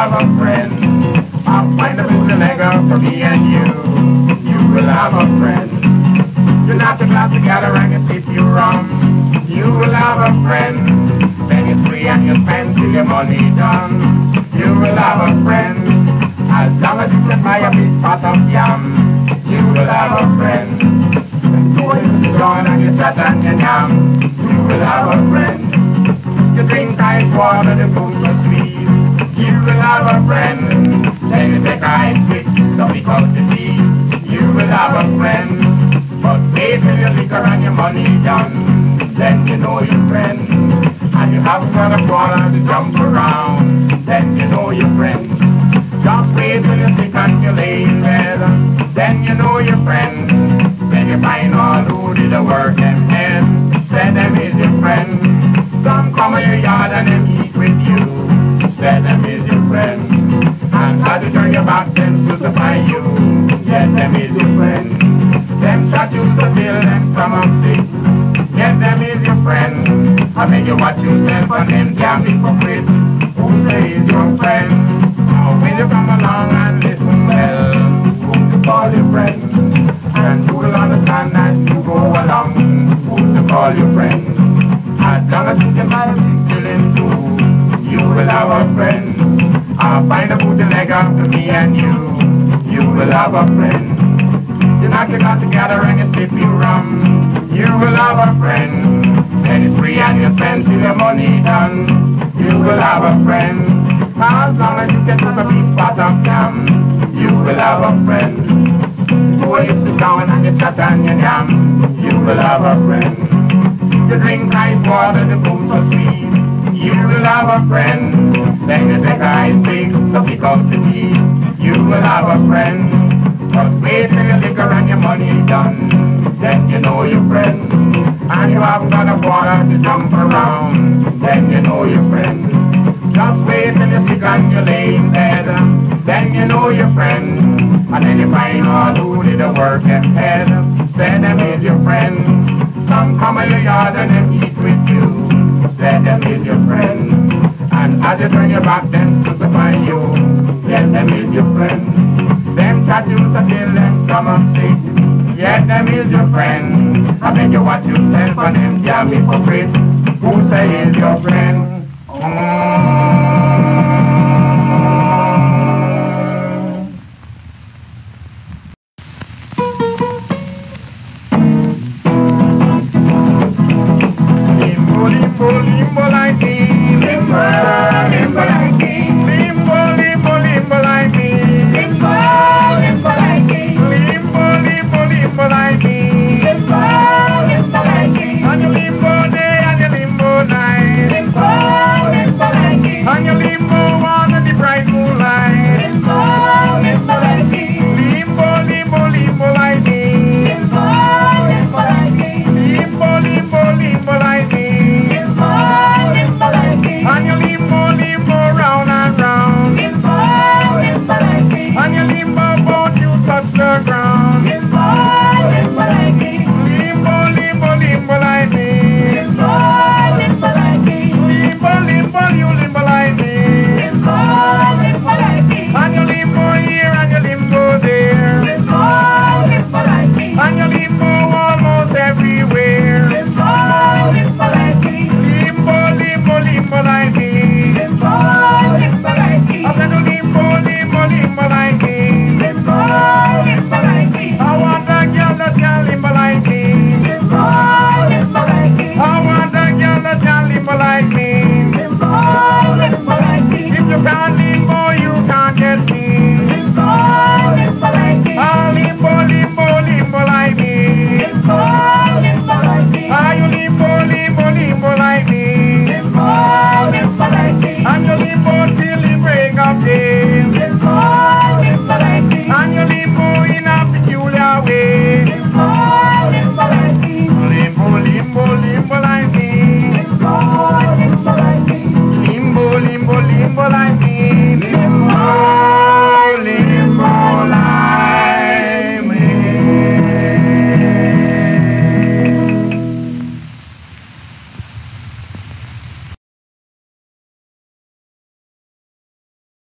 have a friend. I'll find a bootlegger for me and you. You will have a friend. You're not the glass together and sip you rum. You will have a friend. Then it's free and you spend till your money done. You will have a friend. As long as you can buy a big pot of yam. Have a friend. Then you take ice pick, so because you see. You will have a friend. But wait till your liquor and your money done. Then you know your friend. And you haven't got a quarter to jump around. Then you know your friend. Just wait till you're sick and you lay in bed. Then you know your friend. Then you find all who did the work and then say them is your friend. Some come in your yard and them eat with you. Say them is. And to turn your back them crucify you. Yes, them is your friend. Them shot you to kill them come up sick. Yes, them is your friend. I beg you watch yourself and them damn hypocrite. Who say is your friend? Now when you come along and listen well, who to call your friend? And you will understand as you go along, who to call your friend? As long as you can children too, you will have a friend. I'll find a for me and you, you will have a friend. Knock your glass together and you sip your rum, you will have a friend. Then it's free and you spend till your money done, you will have a friend. As long as you get a big pot of jam, you will have a friend. When you sit down and you chat and you yam, you will have a friend. You drink ice water, the booze are sweet. You will have a friend. Then you take ice pick, will have a friend. But wait till your liquor and your money done. Then you know your friend. And you haven't got a quarter to jump around. Then you know your friend. Just wait till you're sick and you lay in bed. Then you know your friend. And then you find all who did the work ahead. Then them is your friend. Some come in your yard and them eat with you. Then them is your friend. And as you turn your back, them crucify you. Come up sick. Yes, them is your friend. I beg you watch yourself and them yeah, me for hypocrite. Who say is your friend?